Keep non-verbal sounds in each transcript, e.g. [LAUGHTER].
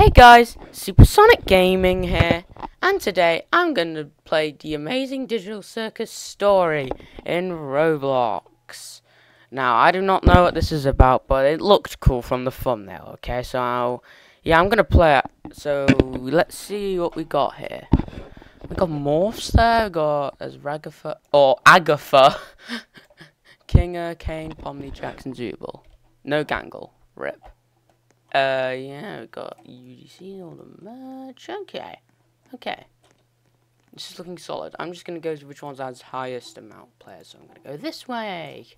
Hey guys, Supersonic Gaming here, and today I'm going to play the Amazing Digital Circus story in Roblox. Now, I do not know what this is about, but it looked cool from the thumbnail, okay? So, yeah, I'm going to play it. So, let's see what we got here. We got Morphs there, we got as Ragatha, or Agatha, [LAUGHS] Kinger, Caine, Pomni, Jackson, Zooble. No Gangle, rip. Uh, yeah, we got UGC, all the merch. Okay. Okay. This is looking solid. I'm just to go to which one's has highest amount of players, so I'm to go this way.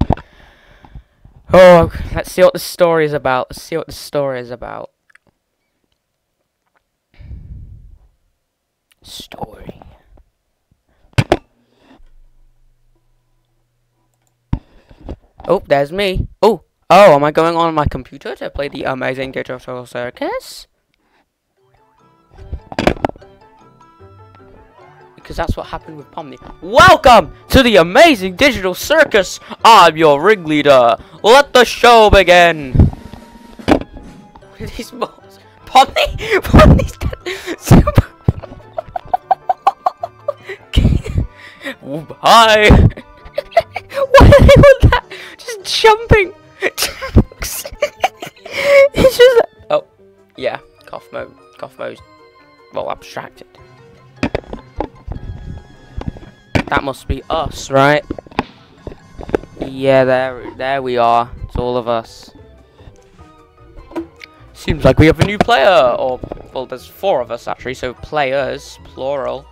Oh, let's see what the story is about. Let's see what the story is about. Story. Oh, there's me. Oh, Oh, am I going on my computer to play the amazing Digital Circus? Because that's what happened with Pomni. Welcome to the amazing Digital Circus! I'm your ringleader. Let the show begin! These balls? Pomni? [LAUGHS] Pomni's dead! Super... [LAUGHS] Hi! Well, abstracted. That must be us, right? Yeah, there, there we are. It's all of us. Seems like we have a new player, or well, there's four of us actually, so players, plural.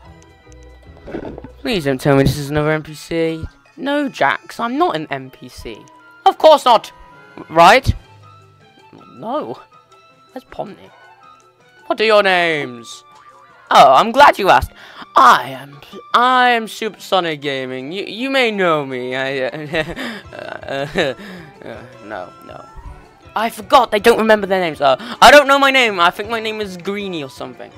Please don't tell me this is another NPC. No, Jax, I'm not an NPC. Of course not. Right? No. Where's Pomni? What are your names? Oh, I'm glad you asked. I am I am Supersonic Gaming. You you may know me. I uh, [LAUGHS] uh, no no. I forgot. They don't remember their names. Uh, I don't know my name. I think my name is Greeny or something.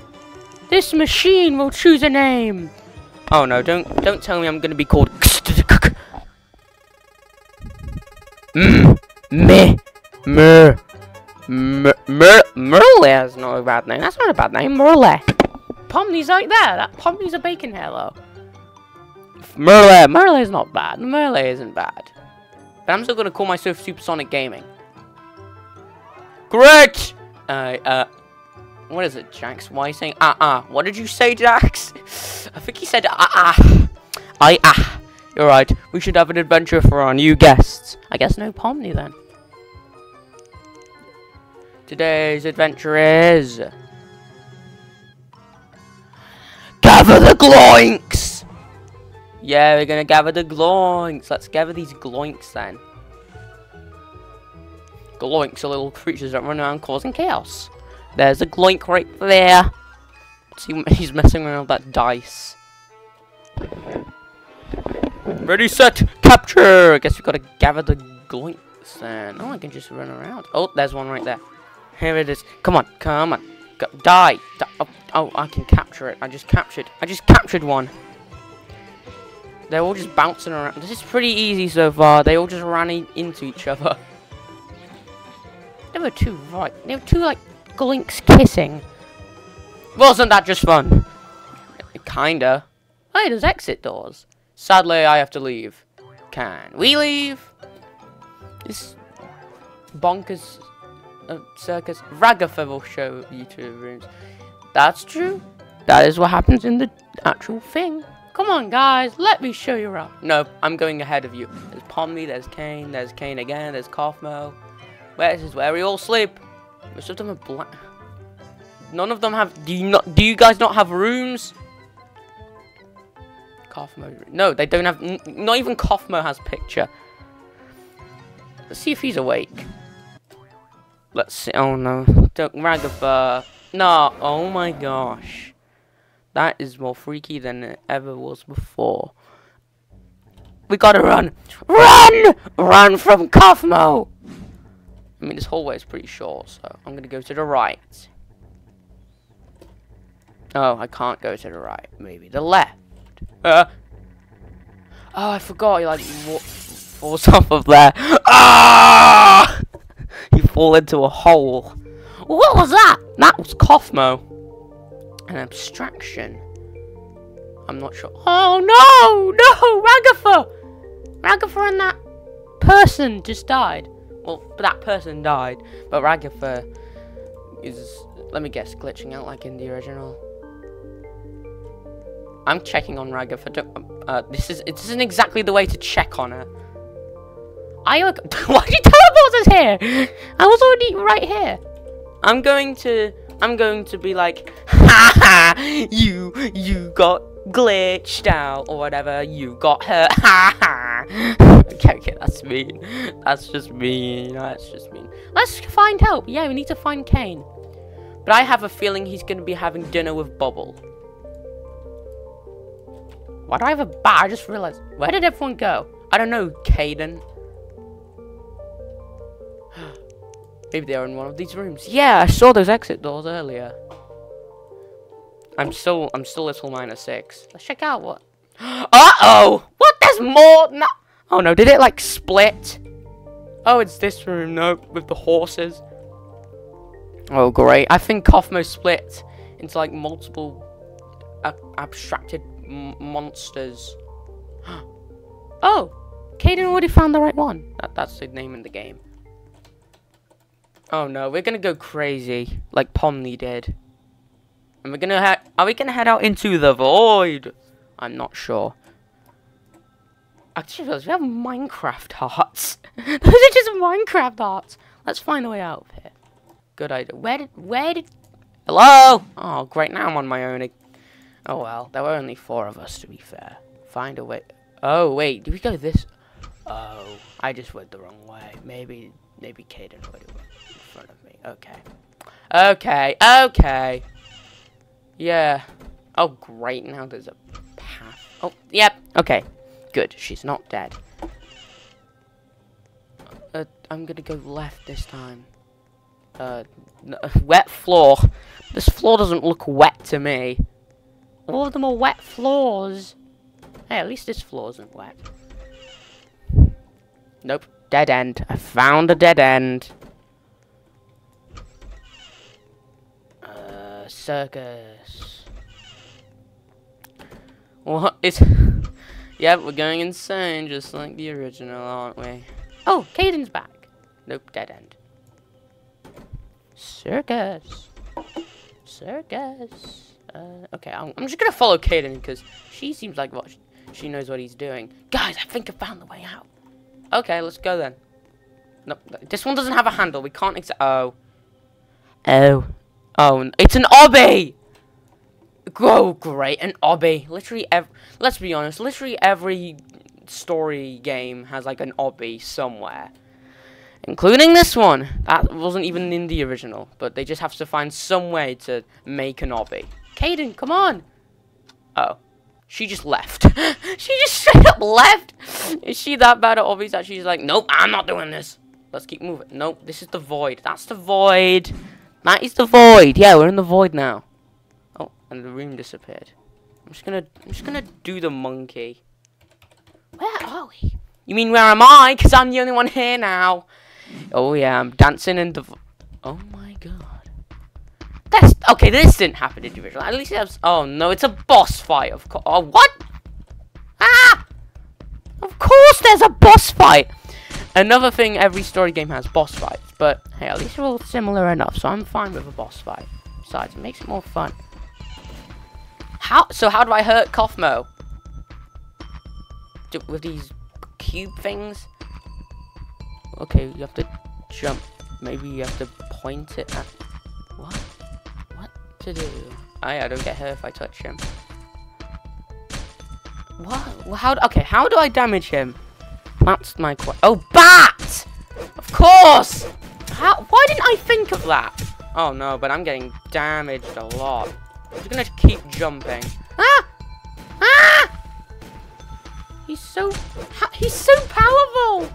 This machine will choose a name. Oh no! Don't don't tell me I'm gonna be called. [LAUGHS] Mmm. Meh. Mer. Mer. Mer. Merle is not a bad name. That's not a bad name. Merle. Pomni's right there. That Pomni's a bacon halo. Merle. Merle is not bad. Merle isn't bad. But I'm still gonna call myself Supersonic Gaming. Great! Uh, uh, what is it, Jax? Why are you saying uh-uh? What did you say, Jax? I think he said uh-uh. I, ah. You're right. We should have an adventure for our new guests. I guess no Pomni then. Today's adventure is... Gather the gloinks! Yeah, we're gonna gather the gloinks. Let's gather these gloinks then. Gloinks are little creatures that run around causing chaos. There's a gloink right there. See, [LAUGHS] he's messing around with that dice. Ready, set, capture! I guess we gotta gather the gloinks then. Oh, I can just run around. Oh, there's one right there. Here it is. Come on, come on. Go, die. die. Oh, oh, I can capture it. I just captured. I just captured one. They're all just bouncing around. This is pretty easy so far. They all just ran into each other. They were two, right. They were two, like, glinks kissing. Wasn't that just fun? Kinda. Hey, there's exit doors. Sadly, I have to leave. Can we leave? This bonkers uh, circus. Will show you to rooms. That's true. That is what happens in the actual thing. Come on, guys. Let me show you around. No, I'm going ahead of you. There's Pomni, there's Caine, there's Caine again, there's Kaufmo. Where is this? Where we all sleep? Most of them are black. None of them have. Do you not? Do you guys not have rooms? Kaufmo. No, they don't have. Not even Kaufmo has picture. Let's see if he's awake. Let's see. Oh no. Don't No. Oh my gosh. That is more freaky than it ever was before. We gotta run. Run! Run from Kaufmo! I mean, this hallway is pretty short, so I'm gonna go to the right. Oh, I can't go to the right. Maybe the left. Uh. Oh, I forgot. He like falls [LAUGHS] off of there. Ah! You fall into a hole. What was that? That was Kaufmo. An abstraction. I'm not sure. Oh no! No! Ragatha! Ragatha and that person just died. Well, that person died, but Ragatha is, let me guess, glitching out like in the original. I'm checking on Ragatha. Uh, this is this isn't exactly the way to check on her. I. [LAUGHS] Why did us here? I was already right here. I'm going to. I'm going to be like, ha [LAUGHS] ha, you, you got glitched out or whatever. You got hurt, ha [LAUGHS] ha. okay, okay, that's mean. That's just mean. That's just mean. Let's find help. Yeah, we need to find Caine. But I have a feeling he's going to be having dinner with Bubble. Why do I have a bat? I just realized. Where did everyone go? I don't know, Caden. Maybe they're in one of these rooms. Yeah, I saw those exit doors earlier. I'm still, I'm still little minus six. Let's check out what. [GASPS] Uh-oh! What? There's more? No. Oh no, did it like split? Oh, it's this room. No, with the horses. Oh, great. I think Kaufmo split into like multiple ab abstracted monsters. [GASPS] oh! Caden already found the right one. That, that's the name in the game. Oh no, we're gonna go crazy, like Pomni did. And we're gonna head, are we gonna head out into the void? I'm not sure. Actually, we have Minecraft hearts. [LAUGHS] Those are just Minecraft hearts. Let's find a way out of here. Good idea. Where did, where did, hello? Oh, great, now I'm on my own. Oh well, there were only four of us, to be fair. Find a way. Oh, wait, did we go this? Oh, I just went the wrong way. Maybe, maybe Caden would have front of me. Okay. Okay, okay. Yeah. Oh, great. Now there's a path. Oh, yep. Okay. Good. She's not dead. Uh, I'm gonna go left this time. Uh, wet floor. This floor doesn't look wet to me. All of them are wet floors. Hey, at least this floor isn't wet. Nope. Dead end. I found a dead end. Circus. What is... yep, we're going insane, just like the original, aren't we? Oh, Caden's back. Nope, dead end. Circus. Circus. Uh, okay, I'm, I'm, just gonna follow Caden because she seems like what she, knows what he's doing. Guys, I think I found the way out. Okay, let's go then. Nope, this one doesn't have a handle. We can't ex- Oh. Oh. Oh, it's an obby! Oh, great, an obby. Literally, ev let's be honest, literally every story game has like an obby somewhere. Including this one. That wasn't even in the original, but they just have to find some way to make an obby. Caden, come on! Oh. She just left. [LAUGHS] she just straight up left! Is she that bad at obbies that she's like, nope, I'm not doing this. Let's keep moving. Nope, this is the void. That's the void. That is the void. Yeah, we're in the void now. Oh, and the room disappeared. I'm just gonna, I'm just gonna do the monkey. Where are we? You mean where am I? Cause I'm the only one here now. Oh yeah, I'm dancing in the. Oh my god. That's okay. This didn't happen individually. At least it has. Oh no, it's a boss fight. Of course. Oh what? Ah! Of course, there's a boss fight. Another thing every story game has, boss fights. But, hey, at least they're all similar enough, so I'm fine with a boss fight. Besides, it makes it more fun. How? So how do I hurt Kaufmo? Do, with these cube things? Okay, you have to jump. Maybe you have to point it at... What? What to do? Ah, I, I don't get hurt if I touch him. What? How? Okay, how do I damage him? That's my question. Oh, bat! Of course! How? Why didn't I think of that? Oh no, but I'm getting damaged a lot. I'm just gonna keep jumping. Ah! Ah! He's so... He's so powerful!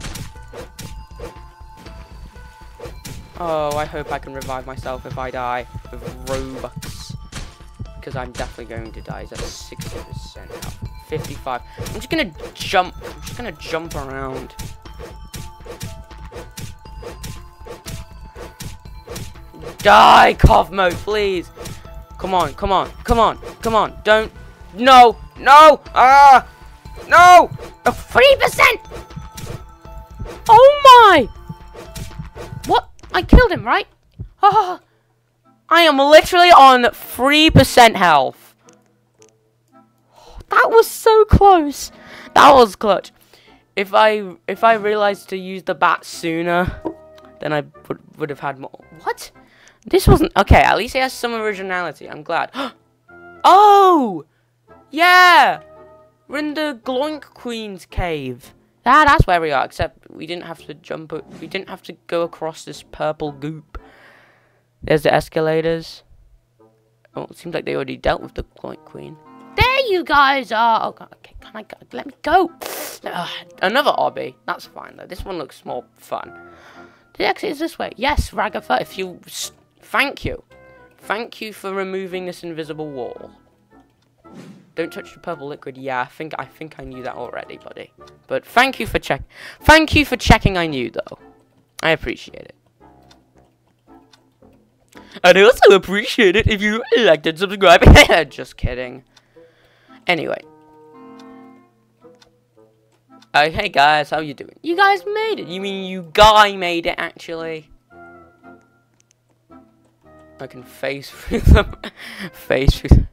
Oh, I hope I can revive myself if I die with Robux. Because I'm definitely going to die. He's at 60% health. 55. I'm just gonna jump. I'm just gonna jump around. Die, Kaufmo, please. Come on, come on, come on, come on. Don't. No, no, ah, no. Three percent. Oh my! What? I killed him, right? Oh, I am literally on 3% health. That was so close. That was clutch. If I if I realized to use the bat sooner, then I would would have had more. What? This wasn't okay. At least it has some originality. I'm glad. [GASPS] oh, yeah. We're in the Gloink Queen's cave. Ah, that's where we are. Except we didn't have to jump. We didn't have to go across this purple goop. There's the escalators. Oh, it seems like they already dealt with the Gloink Queen. There you guys are. Oh, God, okay, can I go? Let me go. Uh, another obby. That's fine though. This one looks more fun. The exit is this way. Yes, Ragatha. If you, thank you, thank you for removing this invisible wall. Don't touch the purple liquid. Yeah, I think I think I knew that already, buddy. But thank you for check. Thank you for checking. I knew though. I appreciate it. I'd also appreciate it if you liked and subscribed. [LAUGHS] Just kidding. Anyway. Uh, hey guys, how you doing? You guys made it. You mean you guy made it, actually? I can face through [LAUGHS] them. face through them.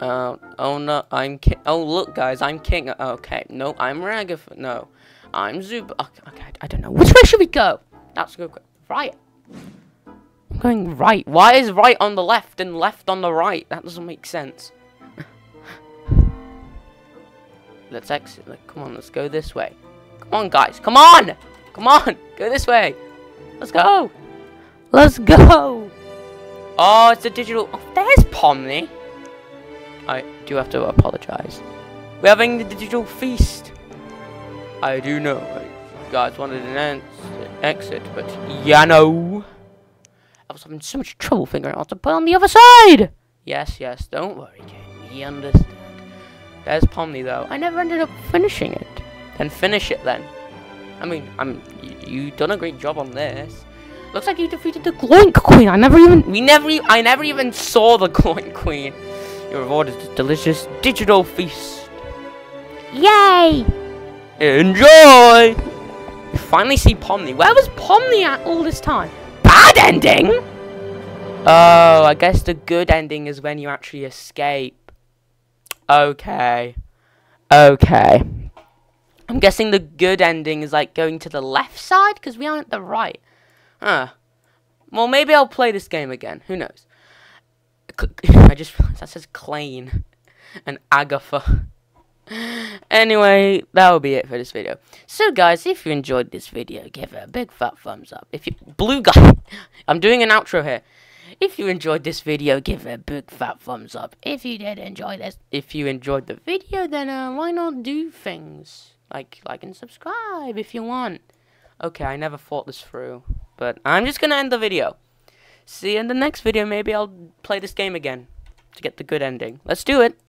Uh, oh no, I'm king. Oh look, guys, I'm king. Okay, no, I'm Ragaf. No, I'm Zuba. Okay, okay, I don't know. Which way should we go? That's good. Right. I'm going right. Why is right on the left and left on the right? That doesn't make sense. [LAUGHS] let's exit. Come on, let's go this way. Come on, guys. Come on! Come on! Go this way. Let's go! Let's go! Oh, it's a digital... Oh, there's Pomni. I do have to apologize. We're having the digital feast. I do know you guys wanted an exit, but yeah, no. I was having so much trouble figuring out to put on the other side. Yes, yes, don't worry, kid. We understand. There's Pomni, though. I never ended up finishing it. Then finish it, then. I mean, I'm. You, you done a great job on this. Looks like you defeated the Gloink Queen. I never even. We never. I never even saw the [LAUGHS] Gloink Queen. Your reward is a delicious digital feast. Yay! Enjoy! We finally see Pomni. Where was Pomni at all this time? Bad ending? Oh, I guess the good ending is when you actually escape. Okay. Okay. I'm guessing the good ending is like going to the left side because we aren't the right. Huh. Well, maybe I'll play this game again. Who knows? [LAUGHS] I just realized that says Klein and Agatha. [LAUGHS] anyway, that will be it for this video. So guys, if you enjoyed this video, give it a big fat thumbs up. If you blue guy, [LAUGHS] I'm doing an outro here. If you enjoyed this video, give it a big fat thumbs up. If you did enjoy this, if you enjoyed the video, then uh, why not do things like like and subscribe if you want. Okay, I never thought this through, but I'm just gonna end the video. See you in the next video. Maybe I'll play this game again to get the good ending. Let's do it.